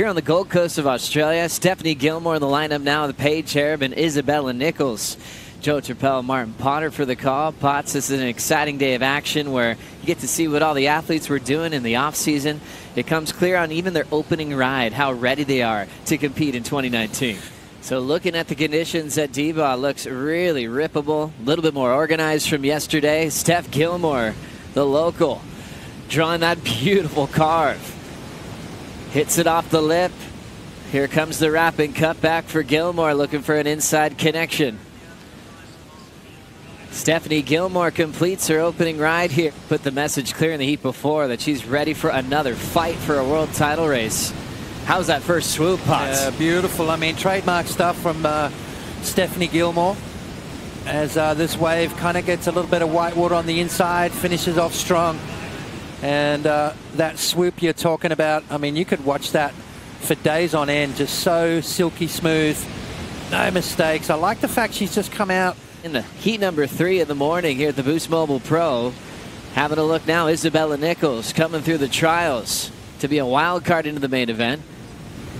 Here on the Gold Coast of Australia, Stephanie Gilmore in the lineup now with Paige and Isabella Nichols. Joe Turpel, Martin Potter for the call. Potts, this is an exciting day of action where you get to see what all the athletes were doing in the offseason. It comes clear on even their opening ride how ready they are to compete in 2019. So looking at the conditions at D-Bah looks really rippable, a little bit more organized from yesterday. Steph Gilmore, the local, drawing that beautiful carve. Hits it off the lip. Here comes the wrapping cut back for Gilmore looking for an inside connection. Stephanie Gilmore completes her opening ride here. Put the message clear in the heat before that she's ready for another fight for a world title race. How's that first swoop, Potts? Beautiful. I mean, trademark stuff from uh, Stephanie Gilmore. As uh, this wave kind of gets a little bit of white water on the inside, finishes off strong. And uh, that swoop you're talking about, I mean, you could watch that for days on end, just so silky smooth, no mistakes. I like the fact she's just come out in the heat number three in the morning here at the Boost Mobile Pro. Having a look now, Isabella Nichols coming through the trials to be a wild card into the main event.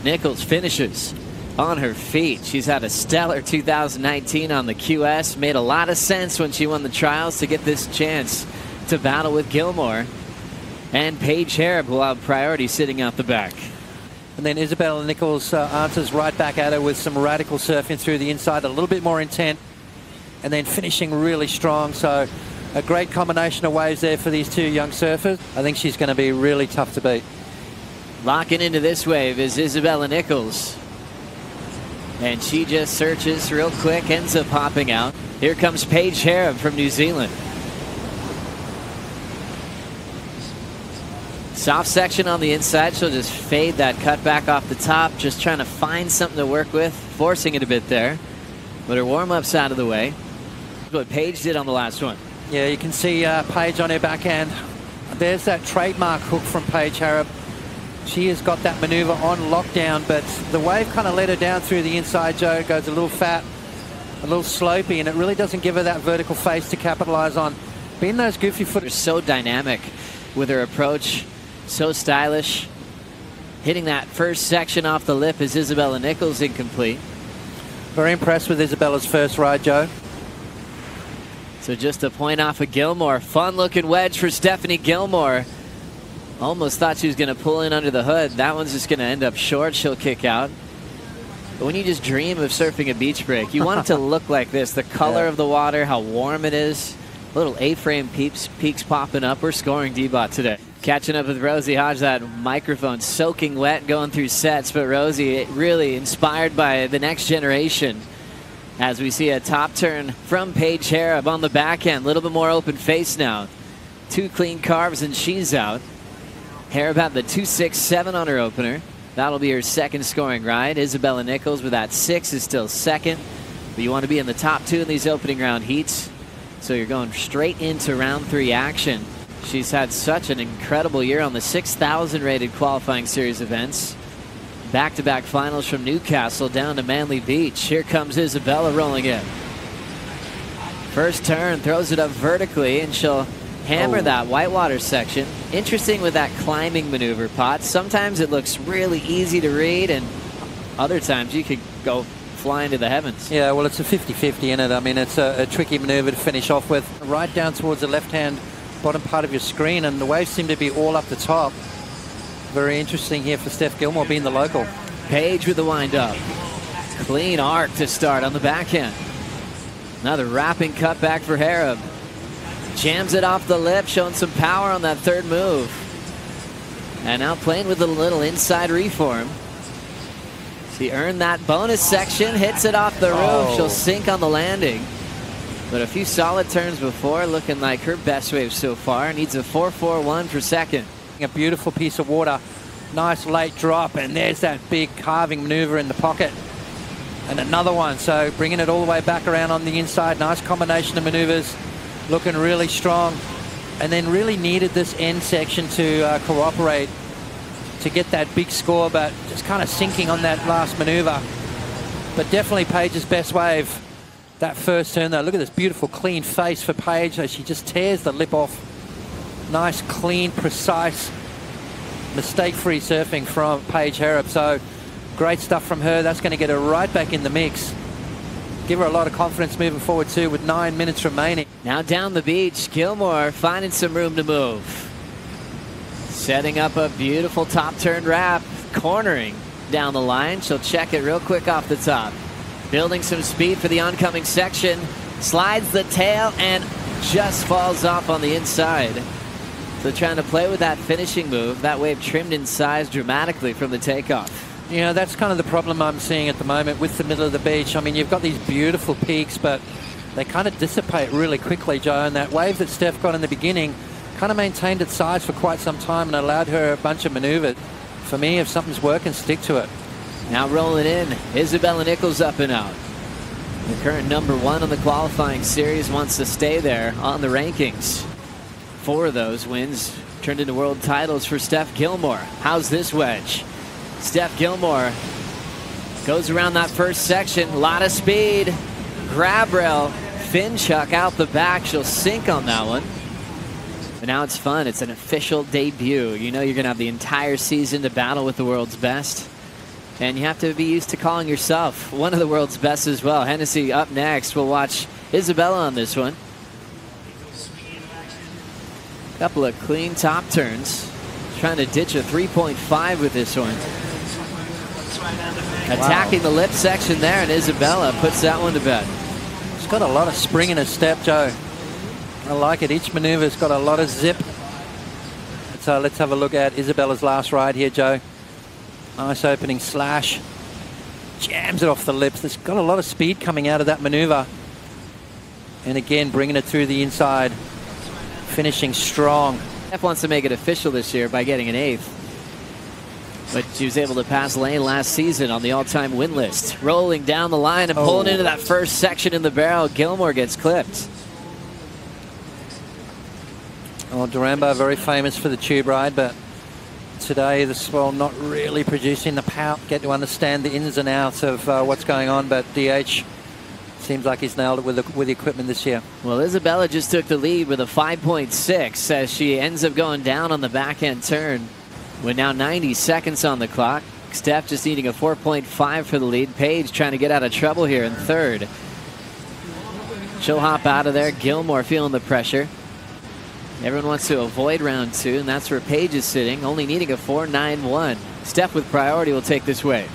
Nichols finishes on her feet. She's had a stellar 2019 on the QS. Made a lot of sense when she won the trials to get this chance to battle with Gilmore. And Paige Hareb will have priority sitting out the back. And then Isabella Nichols uh, answers right back at her with some radical surfing through the inside, a little bit more intent and then finishing really strong. So a great combination of waves there for these two young surfers. I think she's going to be really tough to beat. Locking into this wave is Isabella Nichols. And she just searches real quick, ends up popping out. Here comes Paige Hareb from New Zealand. Soft section on the inside. She'll just fade that cut back off the top. Just trying to find something to work with. Forcing it a bit there. But her warm-up's out of the way what Paige did on the last one. Yeah, you can see uh, Paige on her backhand. There's that trademark hook from Paige Hareb. She has got that maneuver on lockdown, but the wave kind of let her down through the inside, Joe. Goes a little fat, a little slopey, and it really doesn't give her that vertical face to capitalize on. Being those goofy footers. So dynamic with her approach, so stylish. Hitting that first section off the lip is Isabella Nichols incomplete. Very impressed with Isabella's first ride, Joe. So just a point off of Gilmore. Fun looking wedge for Stephanie Gilmore. Almost thought she was going to pull in under the hood. That one's just going to end up short. She'll kick out. But when you just dream of surfing a beach break, you want it to look like this. The color yeah. of the water, how warm it is. Little A-frame peaks, peaks popping up. We're scoring D-Bah today. Catching up with Rosie Hodge, that microphone soaking wet going through sets. But Rosie really inspired by the next generation as we see a top turn from Paige Hareb on the back end. A little bit more open face now. Two clean carves and she's out. Hareb had the 267 on her opener. That'll be her second scoring ride. Isabella Nichols with that six is still second. But you want to be in the top two in these opening round heats. So you're going straight into round three action. She's had such an incredible year on the 6,000 rated qualifying series events. Back to back finals from Newcastle down to Manly Beach. Here comes Isabella rolling in. First turn, throws it up vertically, and she'll hammer oh. that whitewater section. Interesting with that climbing maneuver, Pot. Sometimes it looks really easy to read, and other times you could go flying to the heavens. Yeah, well, it's a 50-50 in it. I mean, it's a, a tricky maneuver to finish off with. Right down towards the left-hand bottom part of your screen, and the waves seem to be all up the top. Very interesting here for Steph Gilmore being the local. Paige with the windup. Clean arc to start on the backhand. Another wrapping cutback for Hareb. Jams it off the lip, showing some power on that third move. And now playing with a little inside reform. She earned that bonus section, hits it off the roof. Oh. She'll sink on the landing. But a few solid turns before, looking like her best wave so far. Needs a 4-4-1 for second. A beautiful piece of water. Nice late drop, and there's that big carving maneuver in the pocket. And another one, so bringing it all the way back around on the inside. Nice combination of maneuvers, looking really strong. And then really needed this end section to uh, cooperate to get that big score, but just kind of sinking on that last maneuver. But definitely Paige's best wave. That first turn though, look at this beautiful clean face for Paige. As she just tears the lip off Nice, clean, precise mistake-free surfing from Paige Hareb. So great stuff from her. That's going to get her right back in the mix. Give her a lot of confidence moving forward too with nine minutes remaining. Now down the beach, Gilmore finding some room to move. Setting up a beautiful top turn wrap, cornering down the line. She'll check it real quick off the top. Building some speed for the oncoming section. Slides the tail and just falls off on the inside. So trying to play with that finishing move. That wave trimmed in size dramatically from the takeoff. You know, that's kind of the problem I'm seeing at the moment with the middle of the beach. I mean, you've got these beautiful peaks, but they kind of dissipate really quickly, Joe. And that wave that Steph got in the beginning kind of maintained its size for quite some time and allowed her a bunch of maneuvers. For me, if something's working, stick to it. Now rolling in, Isabella Nichols up and out. The current number one on the qualifying series wants to stay there on the rankings. Four of those wins turned into world titles for Steph Gilmore. How's this wedge? Steph Gilmore goes around that first section. A lot of speed. Grab rail. Finchuck out the back. She'll sink on that one. But now it's fun. It's an official debut. You know you're going to have the entire season to battle with the world's best. And you have to be used to calling yourself one of the world's best as well. Hennessy up next. We'll watch Isabella on this one. Couple of clean top turns. Trying to ditch a 3.5 with this one. Attacking the lip section there, and Isabella puts that one to bed. She's got a lot of spring in her step, Joe. I like it. Each maneuver's got a lot of zip. So let's have a look at Isabella's last ride here, Joe. Nice opening slash. Jams it off the lips. There's got a lot of speed coming out of that maneuver. And again, bringing it through the inside. Finishing strong. F wants to make it official this year by getting an eighth. But she was able to pass Layne last season on the all-time win list. Rolling down the line and oh. pulling Oh. into that first section in the barrel. Gilmore gets clipped. Oh, well, Duranbah very famous for the tube ride, but today the swell not really producing the power. Get to understand the ins and outs of uh, what's going on, but DH seems like he's nailed it with the, with the equipment this year. Well, Isabella just took the lead with a 5.6 as she ends up going down on the back end turn. With now 90 seconds on the clock. Steph just needing a 4.5 for the lead. Paige trying to get out of trouble here in third. She'll hop out of there. Gilmore feeling the pressure. Everyone wants to avoid round two, and that's where Paige is sitting, only needing a 4.91. Steph with priority will take this wave.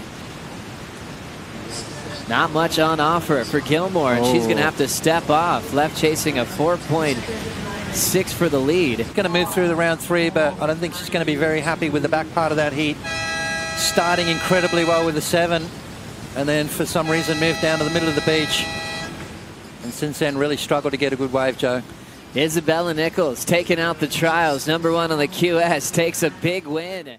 Not much on offer for Gilmore, and she's going to Oh. have to step off. Left chasing a 4.6 for the lead. Going to move through the round three, but I don't think she's going to be very happy with the back part of that heat. Starting incredibly well with the seven, and then for some reason moved down to the middle of the beach. And since then, really struggled to get a good wave, Joe. Isabella Nichols taking out the trials. Number one on the QS takes a big win.